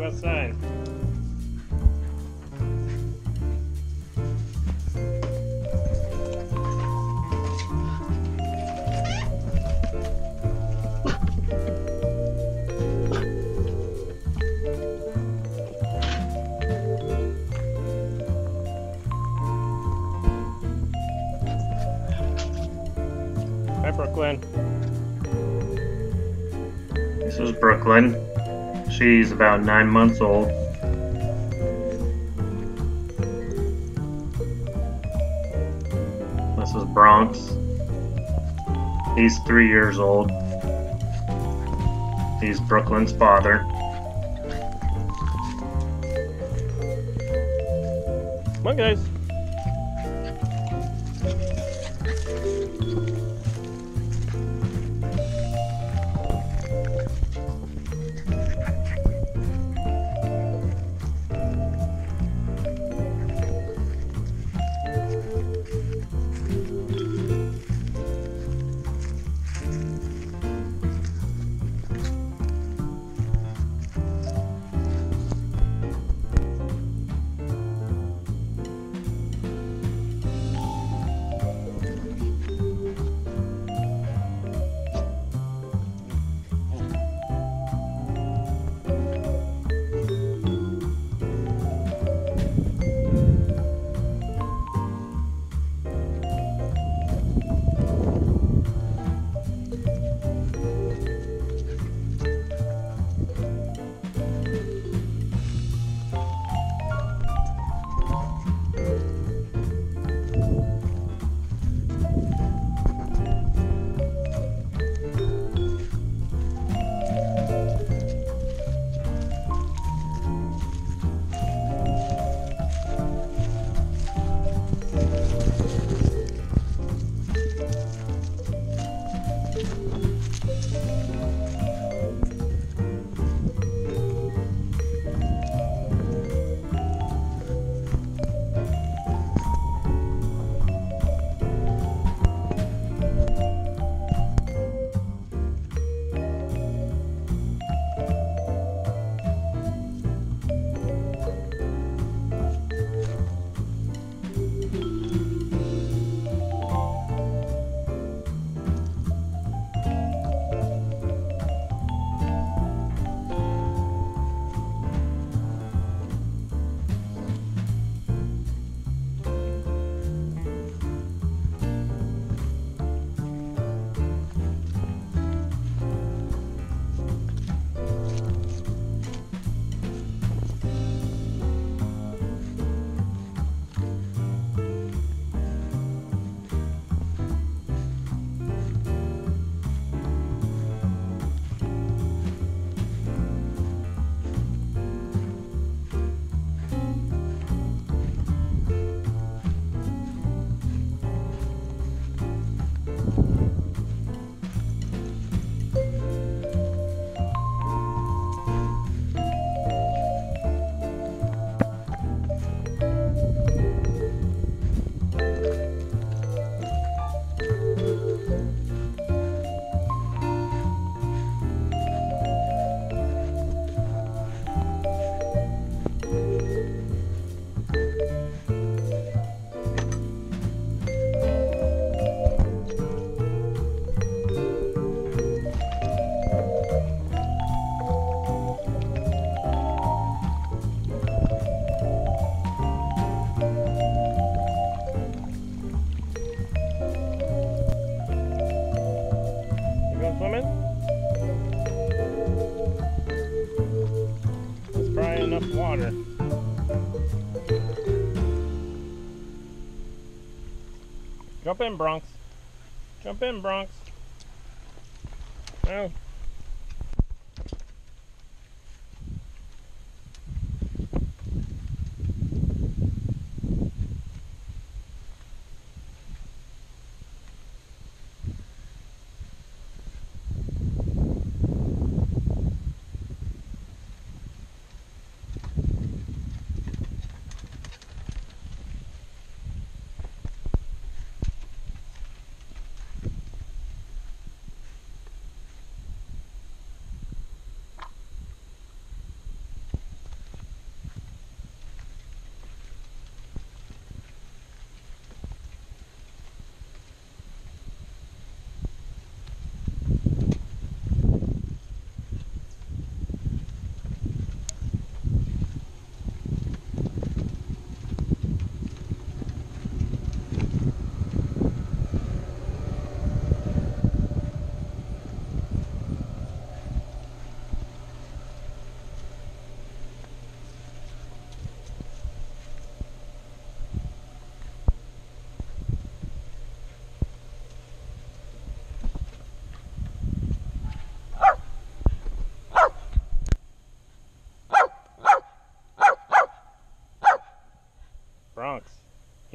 go outside. Brooklyn. This is Brooklyn. She's about nine months old. This is Bronx. He's three years old. He's Brooklyn's father. Come on, guys. Water. Jump in, Bronx. Jump in, Bronx. Well,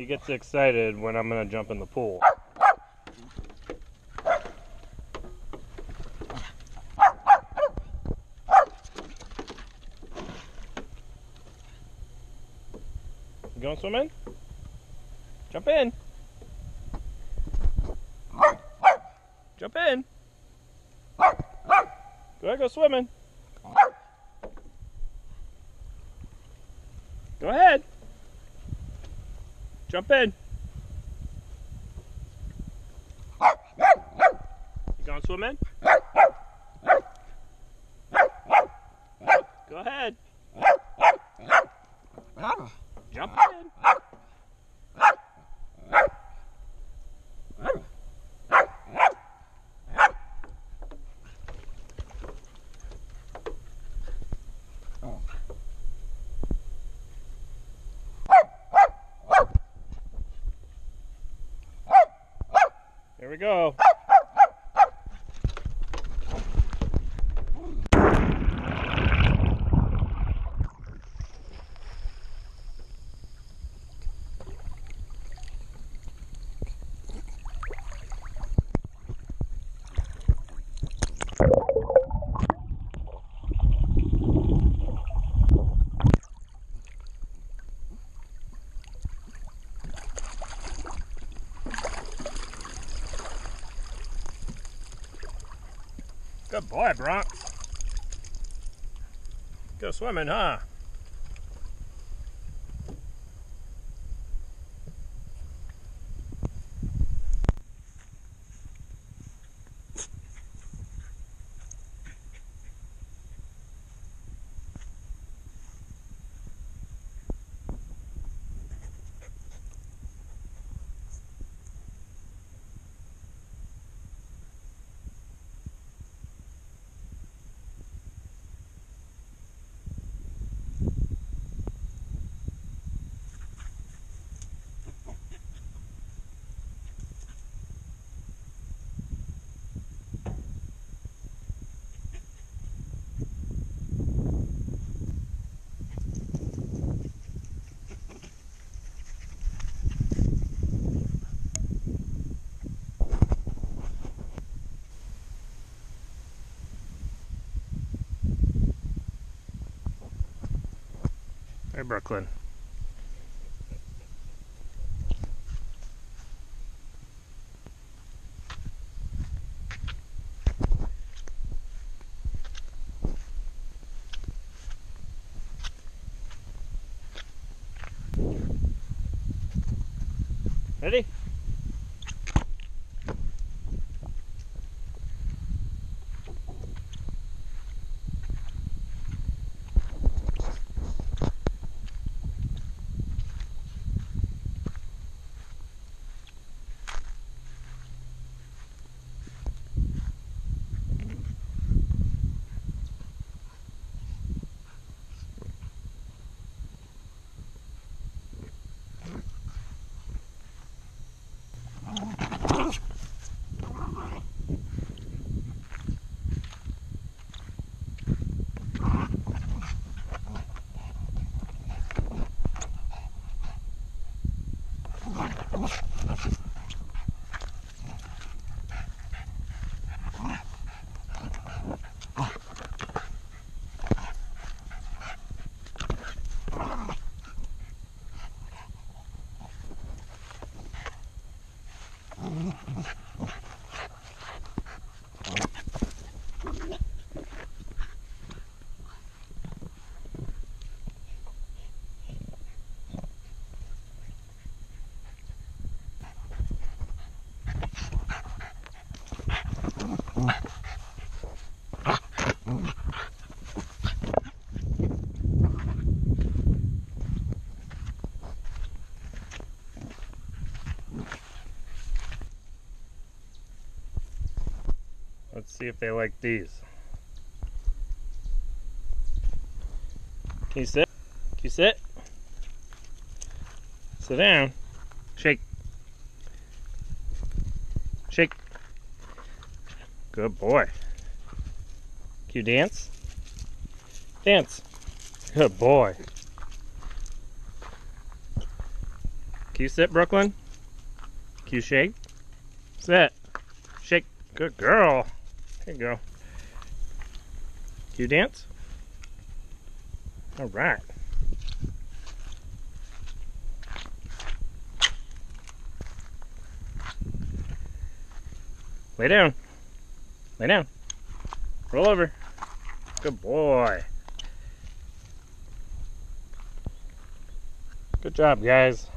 he gets excited when I'm gonna jump in the pool. You going swimming? Jump in. Jump in. Go ahead, go swimming. Go ahead. Jump in. You going swimming? Go ahead. Jump in. Here we go. Ah! Good boy, Bronx. Go swimming, huh? Hey, Brooklyn. Ready? Let's see if they like these. Can you sit? Can you sit? Sit down. Shake. Shake. Good boy. Can you dance? Dance. Good boy. Can you sit, Brooklyn? Can you shake? Sit. Shake. Good girl. There you go. You dance? All right. Lay down. Lay down. Roll over. Good boy. Good job, guys.